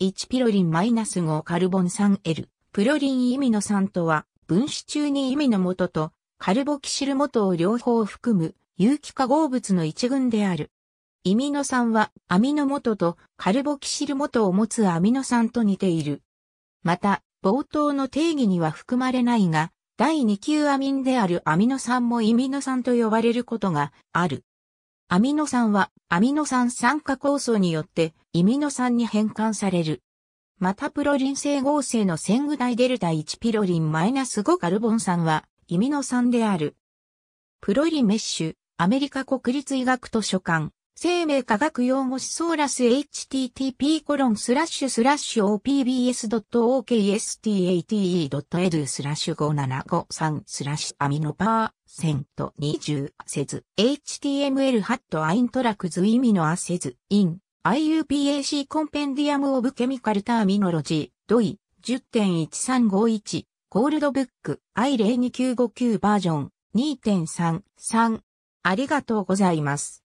1ピロリンマイナス -5 カルボン 3L。プロリンイミノ酸とは、分子中にイミノ元とカルボキシル元を両方含む有機化合物の一群である。イミノ酸はアミノ元とカルボキシル元を持つアミノ酸と似ている。また、冒頭の定義には含まれないが、第2級アミンであるアミノ酸もイミノ酸と呼ばれることがある。アミノ酸はアミノ酸酸化酵素によってイミノ酸に変換される。またプロリン整合成の線具体デルタ1ピロリンマイナス -5 カルボン酸はイミノ酸である。プロリメッシュ、アメリカ国立医学図書館、生命科学用語思想ラス http コロンスラッシュスラッシュ opbs.okstate.edu スラッシュ5753スラッシュアミノパーセント20節 html ハットアイントラクズ意味のアセズイン IUPAC Compendium of Chemical Terminology、doi、10.1351、 Gold Book、I02959 バージョン、2.3、3。ありがとうございます。